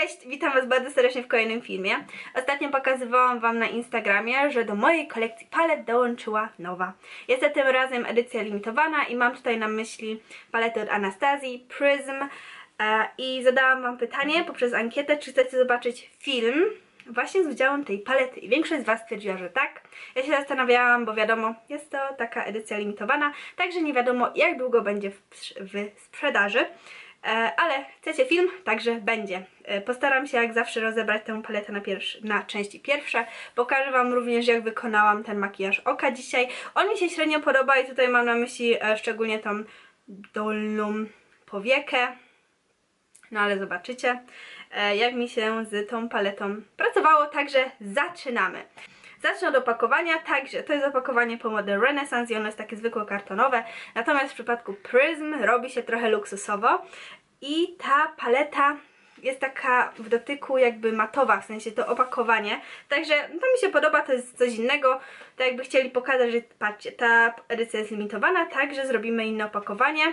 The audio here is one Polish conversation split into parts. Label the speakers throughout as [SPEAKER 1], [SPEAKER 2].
[SPEAKER 1] Cześć, witam Was bardzo serdecznie w kolejnym filmie. Ostatnio pokazywałam Wam na Instagramie, że do mojej kolekcji palet dołączyła nowa. Jest to tym razem edycja limitowana i mam tutaj na myśli paletę od Anastazji, Prism e, i zadałam Wam pytanie poprzez ankietę, czy chcecie zobaczyć film właśnie z udziałem tej palety i większość z Was stwierdziła, że tak. Ja się zastanawiałam, bo wiadomo, jest to taka edycja limitowana, także nie wiadomo jak długo będzie w, w sprzedaży. E, ale chcecie film? Także będzie. E, Postaram się jak zawsze rozebrać tę paletę na, na części pierwsze. Pokażę Wam również jak wykonałam ten makijaż oka dzisiaj. On mi się średnio podoba i tutaj mam na myśli e, szczególnie tą dolną powiekę. No ale zobaczycie jak mi się z tą paletą pracowało, także zaczynamy. Zacznę od opakowania, także to jest opakowanie pomocy Renaissance i ono jest takie zwykłe kartonowe, natomiast w przypadku Prism robi się trochę luksusowo. I ta paleta jest taka w dotyku jakby matowa, w sensie to opakowanie, także no, to mi się podoba, to jest coś innego, tak jakby chcieli pokazać, że patrzcie, ta edycja jest limitowana, także zrobimy inne opakowanie.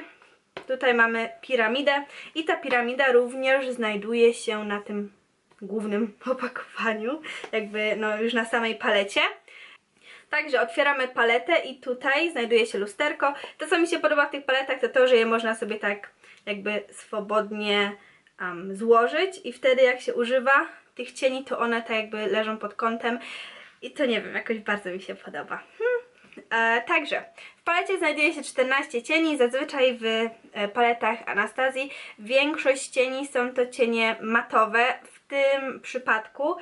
[SPEAKER 1] Tutaj mamy piramidę i ta piramida również znajduje się na tym głównym opakowaniu, jakby no już na samej palecie. Także otwieramy paletę i tutaj znajduje się lusterko. To co mi się podoba w tych paletach to to, że je można sobie tak jakby swobodnie um, złożyć i wtedy jak się używa tych cieni to one tak jakby leżą pod kątem i to nie wiem, jakoś bardzo mi się podoba. E, także w palecie znajduje się 14 cieni, zazwyczaj w e, paletach Anastazji. Większość cieni są to cienie matowe, w tym przypadku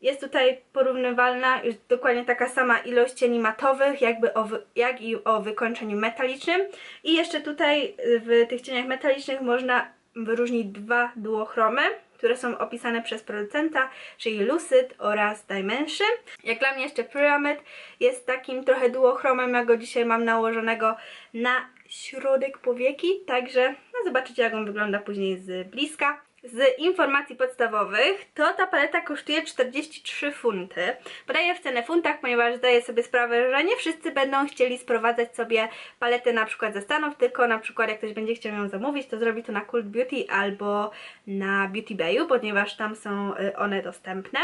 [SPEAKER 1] jest tutaj porównywalna już dokładnie taka sama ilość cieni matowych jakby o, jak i o wykończeniu metalicznym. I jeszcze tutaj w tych cieniach metalicznych można wyróżnić dwa duochromy które są opisane przez producenta, czyli Lucid oraz Dimension. Jak dla mnie jeszcze Pyramid jest takim trochę duochromem, ja go dzisiaj mam nałożonego na środek powieki, także no zobaczycie jak on wygląda później z bliska z informacji podstawowych, to ta paleta kosztuje 43 funty. Podaję w cenę funtach, ponieważ zdaję sobie sprawę, że nie wszyscy będą chcieli sprowadzać sobie paletę na przykład ze Stanów, tylko na przykład jak ktoś będzie chciał ją zamówić, to zrobi to na Cult Beauty albo na Beauty Bayu, ponieważ tam są y, one dostępne.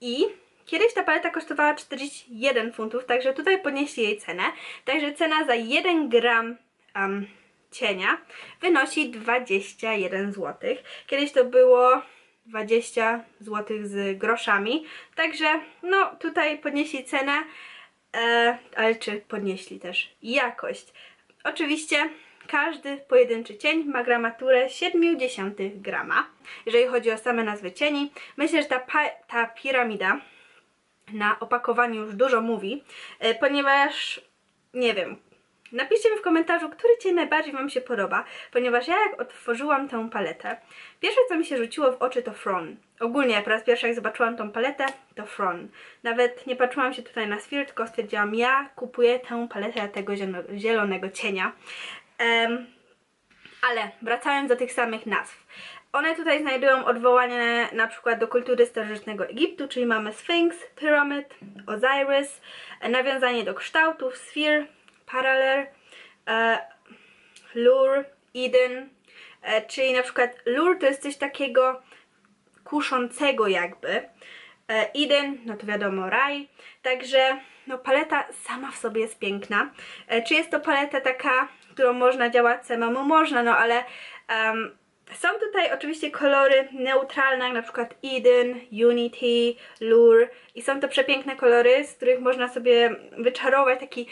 [SPEAKER 1] I Kiedyś ta paleta kosztowała 41 funtów, także tutaj podnieśli jej cenę. Także cena za 1 gram um, cienia wynosi 21 zł. Kiedyś to było 20 zł z groszami, także no tutaj podnieśli cenę, e, ale czy podnieśli też jakość. Oczywiście każdy pojedynczy cień ma gramaturę 0,7 grama. Jeżeli chodzi o same nazwy cieni, myślę, że ta, ta piramida na opakowaniu już dużo mówi, e, ponieważ nie wiem, Napiszcie mi w komentarzu, który cień najbardziej Wam się podoba, ponieważ ja jak otworzyłam tę paletę, pierwsze co mi się rzuciło w oczy to Fron. Ogólnie po raz pierwszy jak zobaczyłam tą paletę, to Fron. Nawet nie patrzyłam się tutaj na Sphere, tylko stwierdziłam, ja kupuję tę paletę tego zielonego cienia. Um, ale wracając do tych samych nazw. One tutaj znajdują odwołanie na przykład do kultury starożytnego Egiptu, czyli mamy Sphinx, Pyramid, Osiris, nawiązanie do kształtów, Sphere, Parallel, e, Lure, Eden, e, czyli na przykład Lure to jest coś takiego kuszącego jakby, e, Eden, no to wiadomo raj, także no paleta sama w sobie jest piękna. Czy jest to paleta taka, którą można działać samemu? Można, no ale um, są tutaj oczywiście kolory neutralne, jak na przykład Eden, Unity, Lure i są to przepiękne kolory, z których można sobie wyczarować taki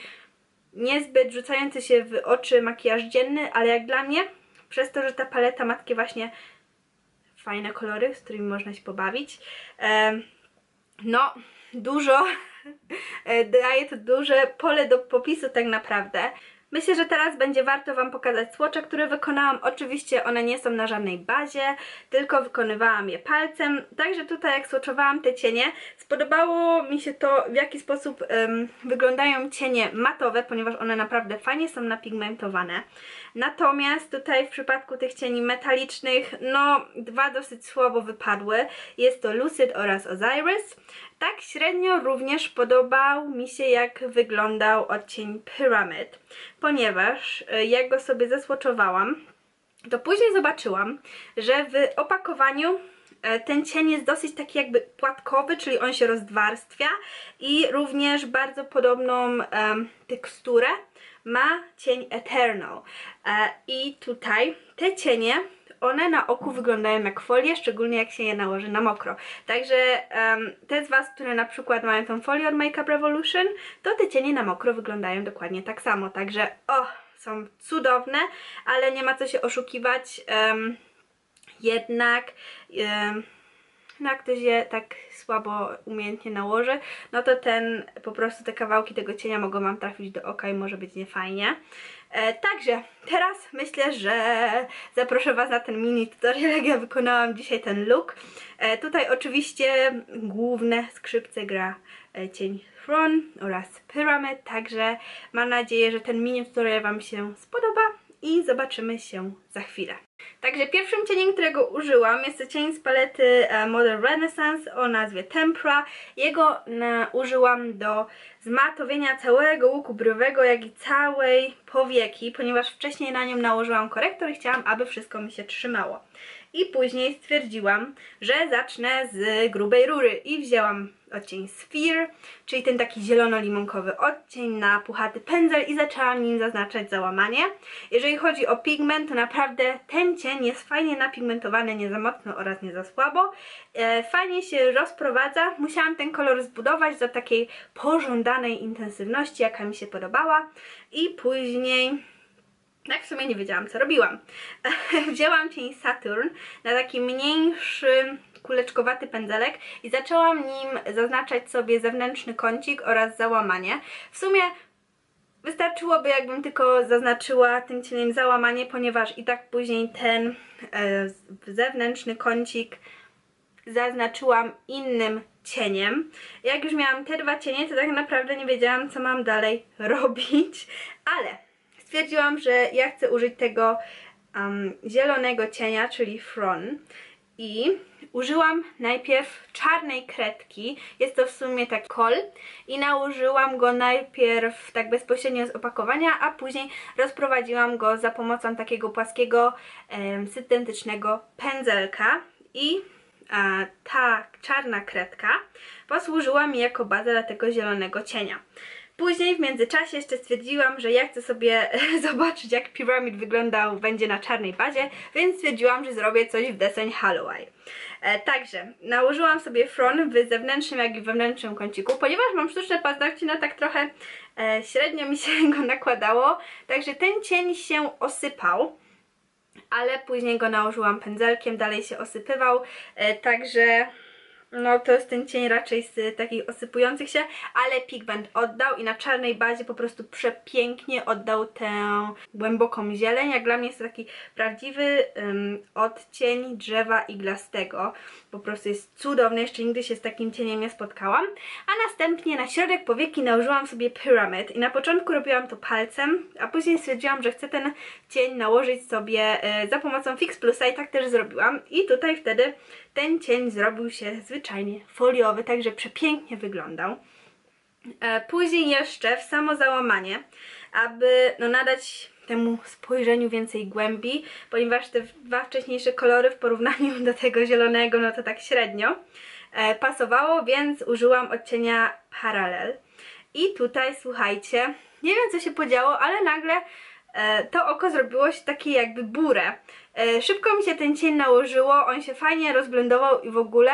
[SPEAKER 1] niezbyt rzucający się w oczy makijaż dzienny, ale jak dla mnie, przez to, że ta paleta ma takie właśnie fajne kolory, z którymi można się pobawić, no dużo, e, daje to duże pole do popisu tak naprawdę. Myślę, że teraz będzie warto Wam pokazać słocze, które wykonałam. Oczywiście one nie są na żadnej bazie, tylko wykonywałam je palcem. Także tutaj jak słoczowałam te cienie, spodobało mi się to w jaki sposób wyglądają cienie matowe, ponieważ one naprawdę fajnie są napigmentowane. Natomiast tutaj w przypadku tych cieni metalicznych, no dwa dosyć słabo wypadły. Jest to Lucid oraz Osiris. Tak średnio również podobał mi się jak wyglądał odcień Pyramid, ponieważ e, jak go sobie zasłoczowałam, to później zobaczyłam, że w opakowaniu E, Ten cień jest dosyć taki jakby płatkowy, czyli on się rozdwarstwia i również bardzo podobną em, teksturę ma cień Eternal. E, I tutaj te cienie, one na oku wyglądają jak folie, szczególnie jak się je nałoży na mokro. Także em, te z Was, które na przykład mają tą folię od Makeup Revolution, to te cienie na mokro wyglądają dokładnie tak samo. Także o, są cudowne, ale nie ma co się oszukiwać. em, jednak no jak ktoś je tak słabo, umiejętnie nałoży, no to ten, po prostu te kawałki tego cienia mogą Wam trafić do oka i może być niefajnie. E, także teraz myślę, że zaproszę Was na ten mini tutorial, jak ja wykonałam dzisiaj ten look. E, tutaj oczywiście główne skrzypce gra e, cień Throne oraz Pyramid, także mam nadzieję, że ten mini tutorial Wam się spodoba i zobaczymy się za chwilę. Także pierwszym cieniem, którego użyłam jest to cień z palety Modern Renaissance o nazwie Tempera. Jego użyłam do zmatowienia całego łuku brwiowego, jak i całej powieki, ponieważ wcześniej na nią nałożyłam korektor i chciałam, aby wszystko mi się trzymało. I później stwierdziłam, że zacznę z grubej rury i wzięłam odcień Sphere, czyli ten taki zielono-limonkowy odcień na puchaty pędzel i zaczęłam nim zaznaczać załamanie. Jeżeli chodzi o pigment, to naprawdę ten cień jest fajnie napigmentowany, nie za mocno oraz nie za słabo. E, fajnie się rozprowadza. Musiałam ten kolor zbudować do takiej pożądanej intensywności, jaka mi się podobała. I później tak w sumie nie wiedziałam co robiłam. Wzięłam cień Saturn na taki mniejszy kuleczkowaty pędzelek i zaczęłam nim zaznaczać sobie zewnętrzny kącik oraz załamanie. W sumie wystarczyłoby jakbym tylko zaznaczyła tym cieniem załamanie, ponieważ i tak później ten e, zewnętrzny kącik zaznaczyłam innym cieniem. Jak już miałam te dwa cienie, to tak naprawdę nie wiedziałam, co mam dalej robić, ale stwierdziłam, że ja chcę użyć tego um, zielonego cienia, czyli Fron. I użyłam najpierw czarnej kredki, jest to w sumie tak kol. I nałożyłam go najpierw tak bezpośrednio z opakowania, a później rozprowadziłam go za pomocą takiego płaskiego, em, syntetycznego pędzelka. I ta czarna kredka posłużyła mi jako baza dla tego zielonego cienia. Później w międzyczasie jeszcze stwierdziłam, że ja chcę sobie zobaczyć jak piramid wyglądał będzie na czarnej bazie, więc stwierdziłam, że zrobię coś w deseń Halloween. E, także nałożyłam sobie fron w zewnętrznym jak i wewnętrznym kąciku, ponieważ mam sztuczne paznokcie, no tak trochę e, średnio mi się go nakładało, także ten cień się osypał ale później go nałożyłam pędzelkiem, dalej się osypywał, e, także no to jest ten cień raczej z takich osypujących się, ale pigment oddał i na czarnej bazie po prostu przepięknie oddał tę głęboką zieleń. Jak dla mnie jest to taki prawdziwy um, odcień drzewa iglastego. Po prostu jest cudowny, jeszcze nigdy się z takim cieniem nie spotkałam. A następnie na środek powieki nałożyłam sobie pyramid i na początku robiłam to palcem, a później stwierdziłam, że chcę ten cień nałożyć sobie e, za pomocą Fix Plusa i tak też zrobiłam. I tutaj wtedy ten cień zrobił się zwyczajnie foliowy, także przepięknie wyglądał. E, Później jeszcze w samo załamanie, aby no, nadać temu spojrzeniu więcej głębi, ponieważ te dwa wcześniejsze kolory w porównaniu do tego zielonego, no to tak średnio e, pasowało, więc użyłam odcienia Parallel. I tutaj, słuchajcie, nie wiem co się podziało, ale nagle e, to oko zrobiło się takie jakby burę. E, szybko mi się ten cień nałożyło, on się fajnie rozblendował i w ogóle,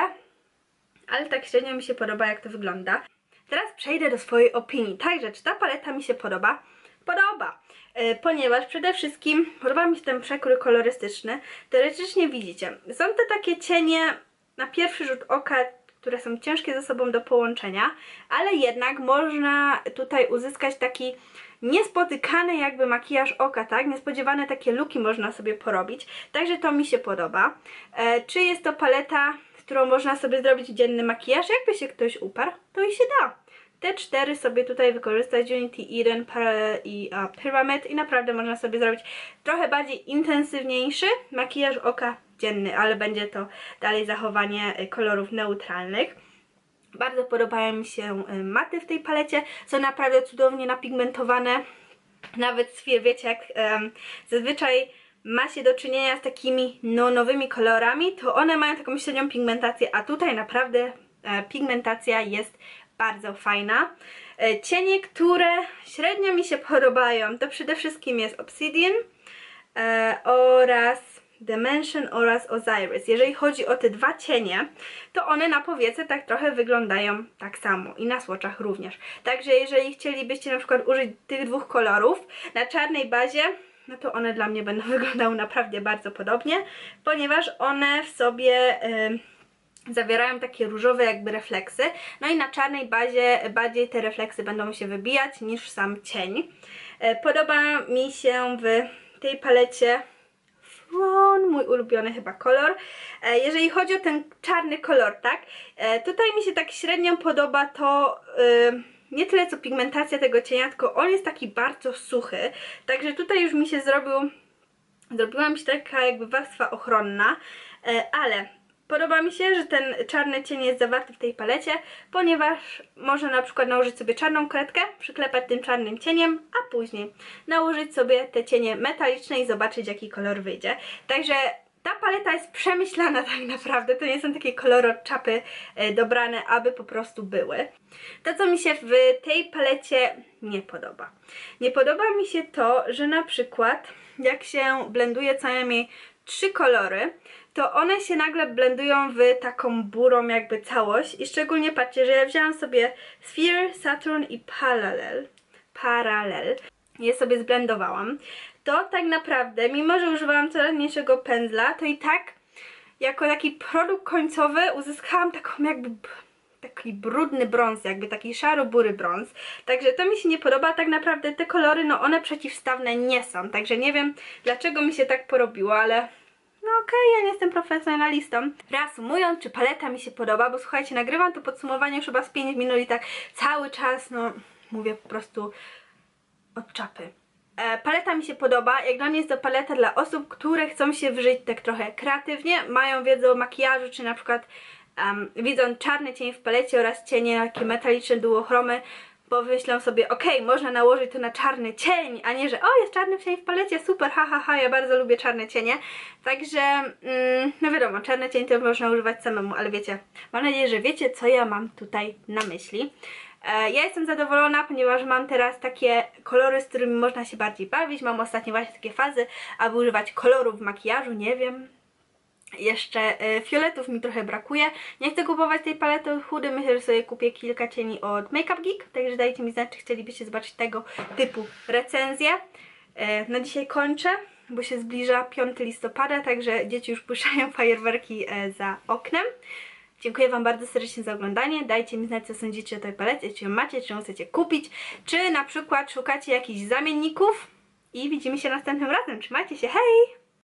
[SPEAKER 1] ale tak średnio mi się podoba jak to wygląda. Teraz przejdę do swojej opinii. Także, czy ta paleta mi się podoba? Podoba, e, ponieważ przede wszystkim podoba mi się ten przekrój kolorystyczny. Teoretycznie widzicie, są to takie cienie na pierwszy rzut oka, które są ciężkie ze sobą do połączenia, ale jednak można tutaj uzyskać taki niespotykany jakby makijaż oka, tak? Niespodziewane takie luki można sobie porobić, także to mi się podoba. E, czy jest to paleta, którą można sobie zrobić dzienny makijaż? Jakby się ktoś uparł, to i się da. Te cztery sobie tutaj wykorzystać, Unity, Eden i a, Pyramid i naprawdę można sobie zrobić trochę bardziej intensywniejszy makijaż oka dzienny, ale będzie to dalej zachowanie kolorów neutralnych. Bardzo podobają mi się y, maty w tej palecie, są naprawdę cudownie napigmentowane. Nawet wiecie jak em, zazwyczaj ma się do czynienia z takimi no, nowymi kolorami, to one mają taką średnią pigmentację, a tutaj naprawdę e, pigmentacja jest bardzo fajna. E, cienie, które średnio mi się podobają, to przede wszystkim jest Obsidian e, oraz Dimension oraz Osiris. Jeżeli chodzi o te dwa cienie, to one na powiece tak trochę wyglądają tak samo i na słoczach również. Także jeżeli chcielibyście na przykład użyć tych dwóch kolorów na czarnej bazie, no to one dla mnie będą wyglądały naprawdę bardzo podobnie, ponieważ one w sobie... Yy, zawierają takie różowe jakby refleksy, no i na czarnej bazie bardziej te refleksy będą się wybijać niż sam cień. E, Podoba mi się w tej palecie Fawn, mój ulubiony chyba kolor. E, Jeżeli chodzi o ten czarny kolor, tak, e, tutaj mi się tak średnio podoba to y, nie tyle co pigmentacja tego cienia, tylko on jest taki bardzo suchy, także tutaj już mi się zrobił, zrobiła mi się taka jakby warstwa ochronna, e, ale Podoba mi się, że ten czarny cień jest zawarty w tej palecie, ponieważ można na przykład nałożyć sobie czarną kredkę, przyklepać tym czarnym cieniem, a później nałożyć sobie te cienie metaliczne i zobaczyć jaki kolor wyjdzie. Także ta paleta jest przemyślana tak naprawdę, to nie są takie koloroczapy e, dobrane, aby po prostu były. To co mi się w tej palecie nie podoba. Nie podoba mi się to, że na przykład jak się blenduje co najmniej trzy kolory, to one się nagle blendują w taką burą jakby całość. I szczególnie patrzcie, że ja wzięłam sobie Sphere, Saturn i Parallel, Parallel, je sobie zblendowałam, to tak naprawdę, mimo że używałam coraz mniejszego pędzla, to i tak jako taki produkt końcowy uzyskałam taką jakby taki brudny brąz, jakby taki szaro-bury brąz. Także to mi się nie podoba, tak naprawdę te kolory, no one przeciwstawne nie są, także nie wiem dlaczego mi się tak porobiło, ale ja nie jestem profesjonalistą. Reasumując, czy paleta mi się podoba, bo słuchajcie, nagrywam to podsumowanie już chyba z 5 minut i tak cały czas, no mówię po prostu od czapy. E, paleta mi się podoba, jak dla mnie jest to paleta dla osób, które chcą się wyżyć tak trochę kreatywnie, mają wiedzę o makijażu, czy na przykład um, widzą czarny cień w palecie oraz cienie takie metaliczne duochromy, bo myślę sobie, okej, można nałożyć to na czarny cień, a nie, że o, jest czarny cień w palecie, super, ha, ha, ha, ja bardzo lubię czarne cienie. Także, mm, no wiadomo, czarny cień to można używać samemu, ale wiecie, mam nadzieję, że wiecie, co ja mam tutaj na myśli. E, Ja jestem zadowolona, ponieważ mam teraz takie kolory, z którymi można się bardziej bawić. Mam ostatnio właśnie takie fazy, aby używać kolorów w makijażu, nie wiem, jeszcze e, fioletów mi trochę brakuje. Nie chcę kupować tej palety chudy, myślę, że sobie kupię kilka cieni od Makeup Geek, także dajcie mi znać, czy chcielibyście zobaczyć tego typu recenzję. E, Na dzisiaj kończę, bo się zbliża 5 listopada, także dzieci już puszczają fajerwerki e, za oknem. Dziękuję Wam bardzo serdecznie za oglądanie. Dajcie mi znać, co sądzicie o tej palecie, czy ją macie, czy ją chcecie kupić, czy na przykład szukacie jakichś zamienników. I widzimy się następnym razem. Trzymajcie się, hej!